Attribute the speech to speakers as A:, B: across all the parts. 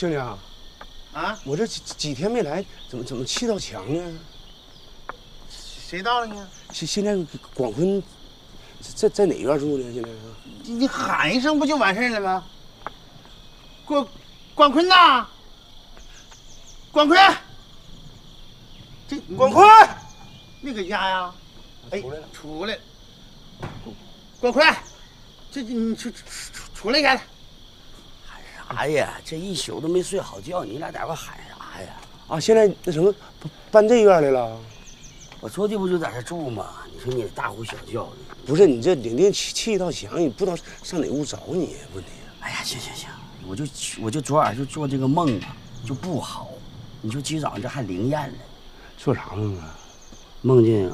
A: 亲家，
B: 啊，
A: 我这几几天没来，怎么怎么砌到墙呢？
B: 谁到了呢？
A: 现现在广坤在在哪院住呢？现在
B: 你你喊一声不就完事儿了吗？广广坤呐，广坤，这
A: 广坤
B: 那个家呀，哎
A: 出来了，
B: 出来了。广坤，这这你出出出出来一下。
C: 啥呀？这一宿都没睡好觉，你俩在这喊啥呀？
A: 啊，现在那什么搬这院来了？
C: 我昨天不就在这住吗？你说你大呼小叫的。
A: 不是你这领领气气一道墙，你不知道上哪屋找你？问题。
C: 哎呀，行行行，我就我就昨晚就做这个梦啊，就不好。你说今早上这还灵验了，
A: 做啥梦啊？
C: 梦见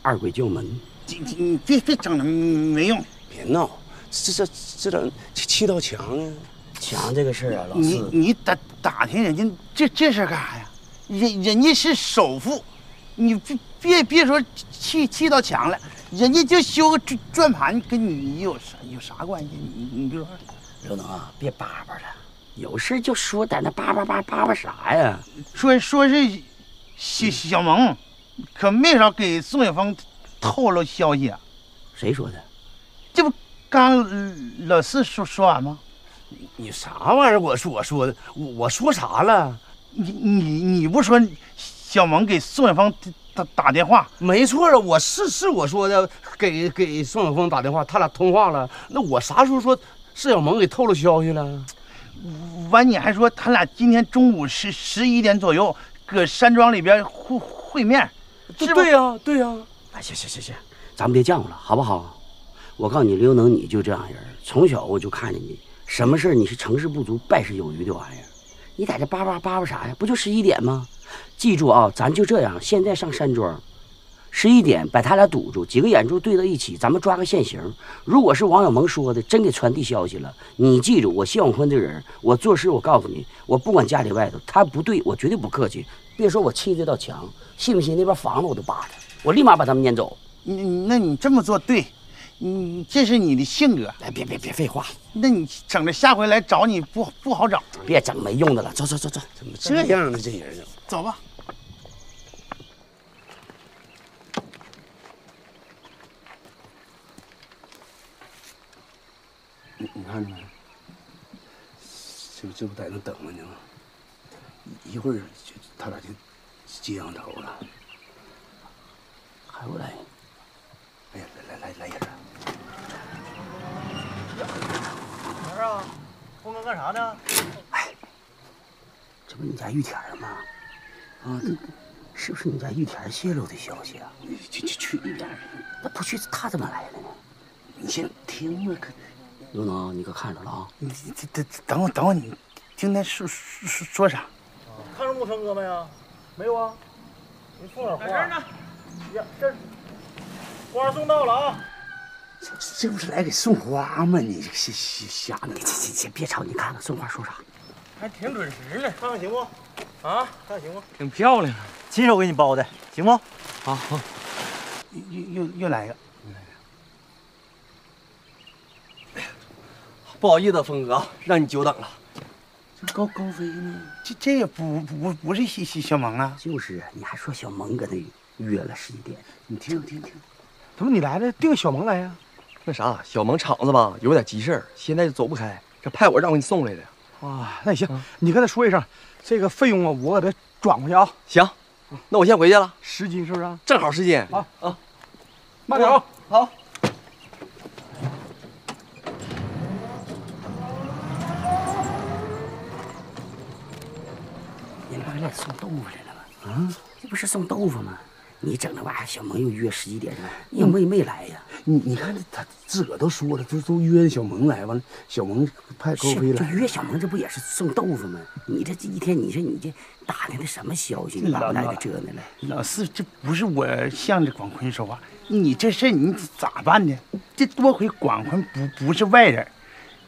C: 二鬼叫门。
B: 你你你别别整那没用。
A: 别闹，这这这这气气道墙啊？
C: 墙这个事儿啊，老四，
B: 你打打听人家这这事干啥呀？人人家是首富，你别别别说气气到墙了，人家就修个转转盘，跟你有啥有啥关系？你你别说，
C: 刘能啊，别叭叭了，有事就说，在那叭叭叭叭叭啥呀？
B: 说说是小小萌，可没少给宋晓峰透露消息啊。
C: 谁说的？
B: 这不刚老四说说完吗？
A: 你啥玩意儿？我说我说的，我我说啥了？
B: 你你你不说小萌给宋晓峰打打电话？
A: 没错啊，我是是我说的，给给宋晓峰打电话，他俩通话了。那我啥时候说是小萌给透露消息了？
B: 完，你还说他俩今天中午十十一点左右搁山庄里边会会面，
A: 对呀、对呀、
C: 哎，行行行行，咱们别犟了，好不好？我告诉你，刘能，你就这样人，从小我就看见你，什么事儿你是成事不足败事有余的玩意儿，你在这叭叭叭叭啥呀？不就十一点吗？记住啊，咱就这样，现在上山庄，十一点把他俩堵住，几个眼珠对到一起，咱们抓个现行。如果是王小萌说的，真给传递消息了，你记住，我谢永坤这人，我做事我告诉你，我不管家里外头，他不对我绝对不客气。别说我砌这道墙，信不信那边房子我都扒他，我立马把他们撵走。
B: 你那你这么做对，你这是你的性格。
C: 哎，别别别废话，
B: 那你整着下回来找你不不好找。
C: 别整没用的了，走走走走。
A: 怎么这样呢？这人就
B: 走吧。
A: 你你看着没？这不这不在那等着呢吗？一一会儿就他俩就接上头了。
C: 还不来？
A: 来来来来人！
D: 儿啊，峰哥干啥呢？
C: 哎这不你家玉田吗？啊，是不是你家玉田泄露的消息啊？
A: 你去去去你家人！
C: 那不去他怎么来的呢？
A: 你先听啊，可
C: 刘能，你可看着了啊？
B: 你这这等会等会，你听他说说说说啥？
D: 看着木生哥没有？没有啊。你送点花。在这儿呢。呀，这花送到了啊。
A: 这这不是来给送花吗？你瞎瞎瞎呢
C: 你？先先别吵，你看看送花说啥？
D: 还挺准时的，看看行不？啊，看看行不？挺漂亮，亲手给你包的，行不？好好。
B: 又又又来一个。
E: 不好意思，峰哥，让你久等了。
A: 这高高飞呢？
B: 这这也不不不是小小小萌啊。
C: 就是啊，你还说小萌搁那约了十一点，
A: 你听听听，
D: 怎么你来了，定小萌来呀？
E: 那啥，小萌厂子吧有点急事儿，现在就走不开，这派我让我给你送来的。
D: 啊，那也行，你跟他说一声，这个费用啊，我给他转过去啊，
E: 行，那我先回去了，
D: 十斤是不是？
E: 正好十斤。
D: 好
E: 啊，
D: 慢点啊。
E: 好。
C: 你妈来送豆腐来了吗？啊，这不是送豆腐吗？你整那玩意儿，小萌又约十一点了，你没没来呀？
A: 你你看他自个儿都说了，都都约小萌来，完了小萌派高飞来。
C: 约小萌这不也是送豆腐吗？你这这一天，你说你这打听的什么消息？你把我来给折腾了。
B: 老四，这不是我向着广坤说话，你这事你咋办呢？这多亏广坤不不是外人，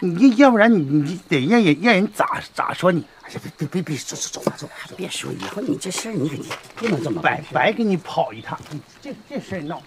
B: 你要不然你你得让人让人咋咋说你？
C: 哎呀，别别别别，走走走吧走吧，别说以后你这事儿你可不能这么
B: 白。白给你跑一趟，这这事儿闹。